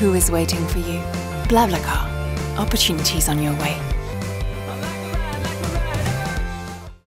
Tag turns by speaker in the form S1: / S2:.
S1: who is waiting for you. BlaBlaCar. Opportunities on your way.